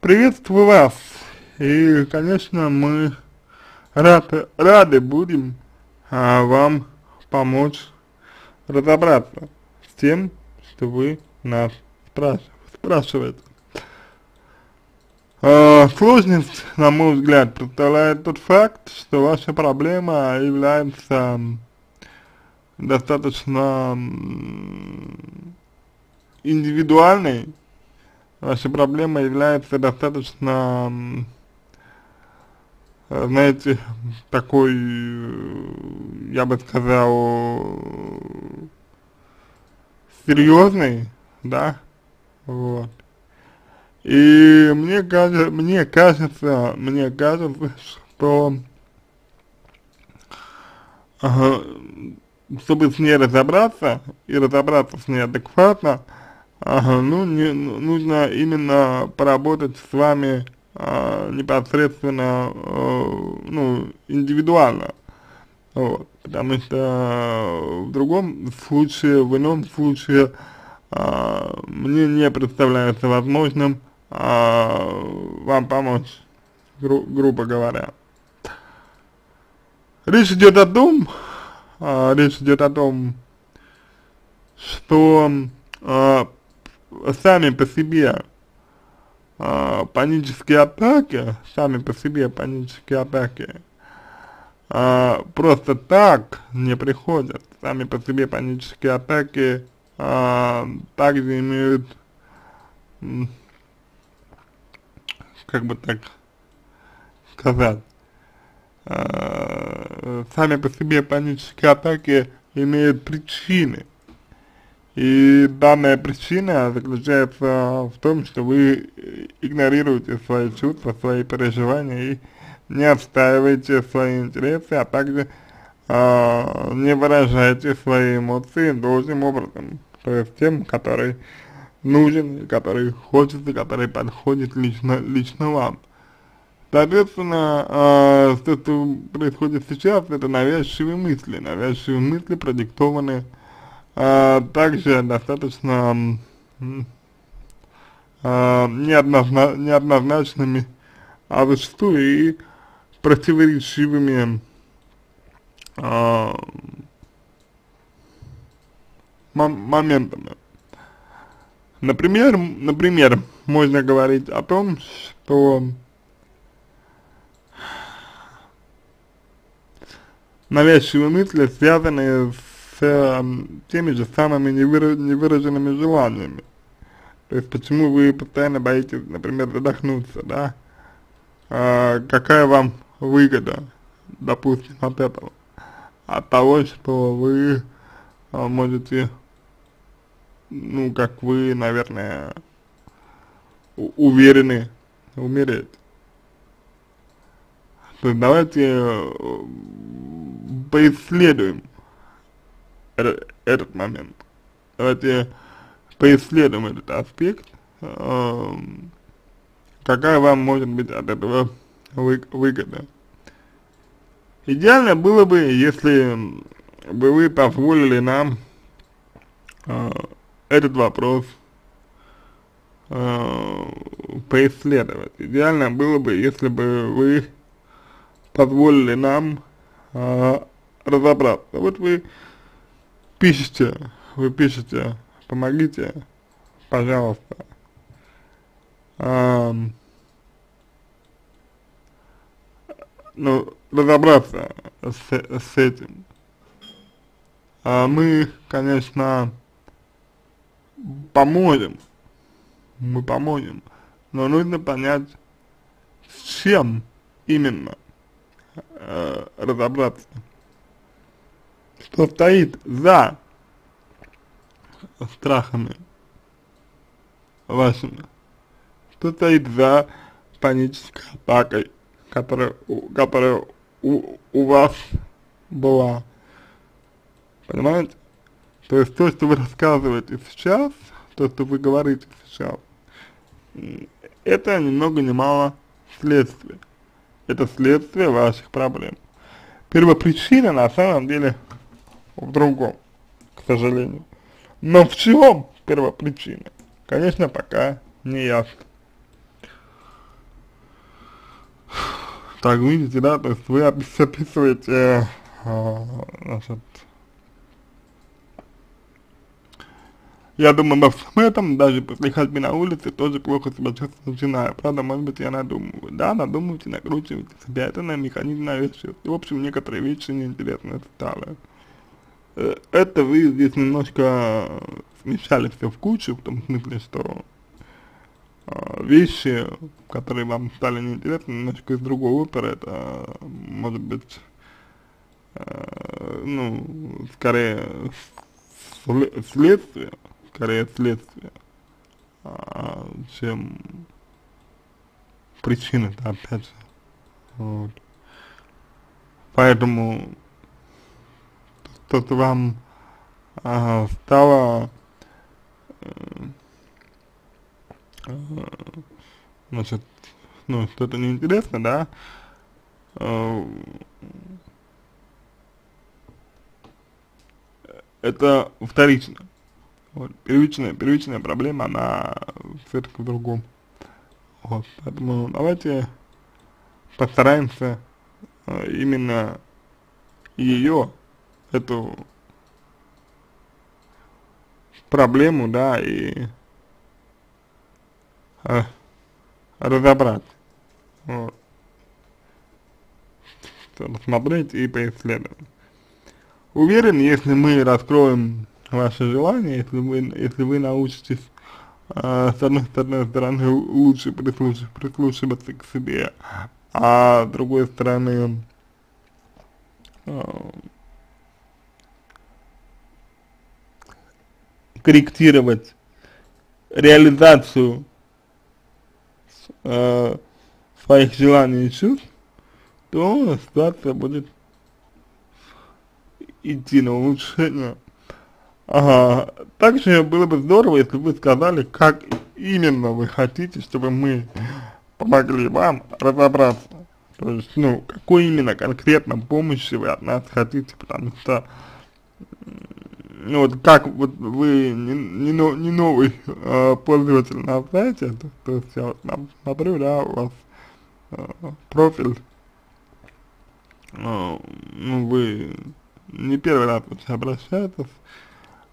Приветствую вас, и, конечно, мы рады, рады будем а, вам помочь разобраться с тем, что вы нас спрашиваете. А, сложность, на мой взгляд, представляет тот факт, что ваша проблема является достаточно индивидуальной, ваша проблема является достаточно, знаете, такой, я бы сказал, серьезный, да, вот. И мне кажется, мне кажется, мне кажется, что чтобы с ней разобраться и разобраться с ней адекватно, ага, ну, не, ну, нужно именно поработать с вами а, непосредственно, а, ну, индивидуально, вот, потому что в другом случае, в ином случае а, мне не представляется возможным а, вам помочь, гру грубо говоря. Речь идет о том, а, речь идет о том, что а, сами по себе а, панические атаки, сами по себе панические атаки а, просто так не приходят. Сами по себе панические атаки а, также имеют как бы так сказать, э, сами по себе панические атаки имеют причины. И данная причина заключается в том, что вы игнорируете свои чувства, свои переживания и не отстаиваете свои интересы, а также э, не выражаете свои эмоции должным образом, то есть тем, который нужен, который хочется, который подходит лично, лично вам. Соответственно, э, то, что происходит сейчас, это навязчивые мысли, навязчивые мысли продиктованы также достаточно э, неоднозна неоднозначными, а зачастую и противоречивыми э, моментами. Например, например, можно говорить о том, что навязчивые мысли связаны с э, теми же самыми невыра невыраженными желаниями. То есть, почему вы постоянно боитесь, например, задохнуться, да? А, какая вам выгода, допустим, от этого? От того, что вы а, можете ну, как вы, наверное, уверены умереть. То есть давайте э, поисследуем этот, момент. Давайте поисследуем этот аспект. Э, какая вам может быть от этого вы, выгода. Идеально было бы, если бы вы позволили нам э, этот вопрос э, поисследовать. Идеально было бы, если бы вы позволили нам э, разобраться. Вот вы пишете, вы пишете, помогите, пожалуйста. Э, ну, разобраться с, с этим. А мы, конечно, поможем, мы поможем, но нужно понять, с чем именно э, разобраться, что стоит за страхами вашими, что стоит за панической атакой, которая, которая у, у вас была, понимаете? То есть то, что вы рассказываете сейчас, то, что вы говорите сейчас, это ни много ни мало следствие. Это следствие ваших проблем. Первопричина на самом деле в другом, к сожалению. Но в чем первопричина? Конечно, пока не ясно. Так, видите, да, то есть вы описываете, э, значит, я думаю обо всем этом, даже после ходьбы на улице тоже плохо себя чувствую начинаю. Правда, может быть, я надумываю. Да, надумывайте, накручивайте себя, это на механизм навешивает. И, в общем, некоторые вещи неинтересные стали. Э, это вы здесь немножко смешали все в кучу, в том смысле, что э, вещи, которые вам стали неинтересны, немножко из другой оперы, это может быть, э, ну, скорее следствие, скорее следствие, а, чем причина, да, опять же. Вот. Поэтому то, что вам а, стало э, значит, ну, что-то неинтересно, да, э, это вторично. Вот, первичная, первичная проблема, она все-таки в другом. Вот, поэтому давайте постараемся э, именно ее, эту проблему, да, и э, разобрать. Вот. Рассмотреть и поисследовать. Уверен, если мы раскроем ваши желания, если вы, если вы научитесь э, с одной стороны, лучше прислушиваться, прислушиваться к себе, а с другой стороны э, корректировать реализацию э, своих желаний и чувств, то ситуация будет идти на улучшение. Ага. Также было бы здорово, если бы вы сказали, как именно вы хотите, чтобы мы помогли вам разобраться. То есть, ну, какой именно конкретно помощи вы от нас хотите, потому что, ну, вот как вот вы не, не, не новый э, пользователь на сайте, то, то есть я вот смотрю, да, у вас э, профиль, э, ну, вы не первый раз вот обращаетесь,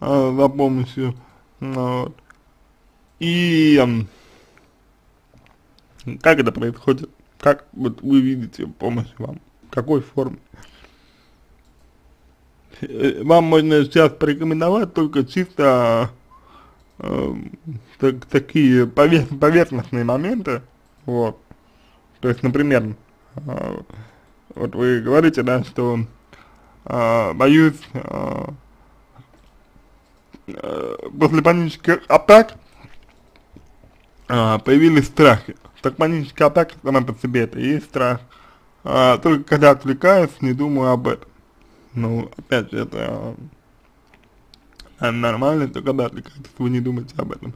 э, за помощью, вот. И э, как это происходит? Как вот вы видите помощь вам? В какой форме? Э, вам можно сейчас порекомендовать только чисто э, так, такие повер поверхностные моменты, вот. То есть, например, э, вот вы говорите, да, что э, боюсь э, Э, после панических атак а, появились страхи. Так паническая атака сама по себе это и есть страх. А, только когда отвлекаюсь, не думаю об этом. Ну, опять же, это а, нормально, только когда отвлекаетесь, вы не думаете об этом.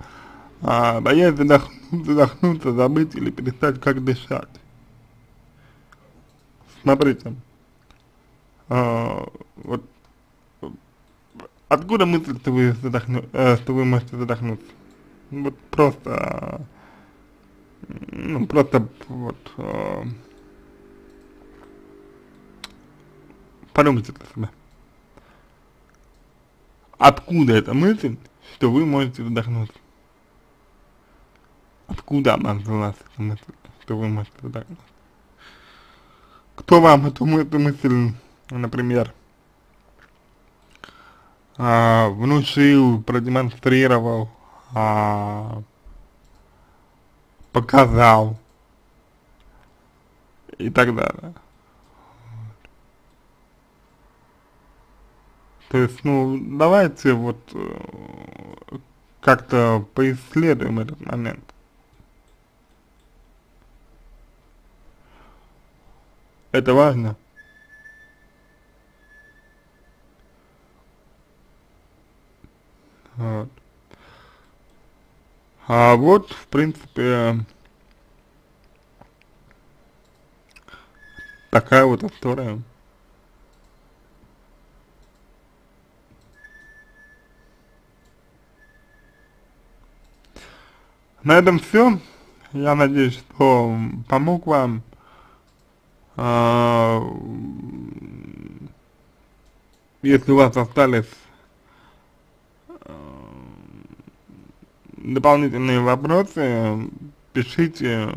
А, боясь задохнуться, задохнуться, забыть или перестать как дышать. Смотрите, а, вот Откуда мысль, что вы, задохну, э, что вы можете задохнуться? Вот просто, ну, просто вот, э, подумайте про себя. Откуда эта мысль, что вы можете задохнуться? Откуда она взялась, эта мысль, что вы можете задохнуться? Кто вам эту, эту мысль, например, а, внушил, продемонстрировал, а, показал и так далее. То есть, ну, давайте вот э, как-то поисследуем этот момент. Это важно. Вот. А вот, в принципе, такая вот история. На этом все. Я надеюсь, что помог вам. а, если у вас остались дополнительные вопросы, пишите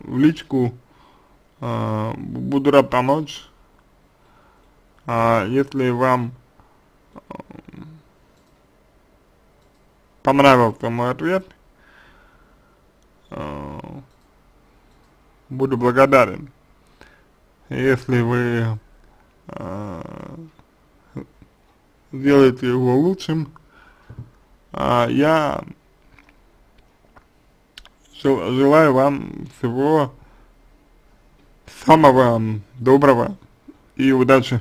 в личку, э, буду рад помочь. А если вам понравился мой ответ, э, буду благодарен, если вы э, сделаете его лучшим, а я желаю вам всего самого доброго и удачи.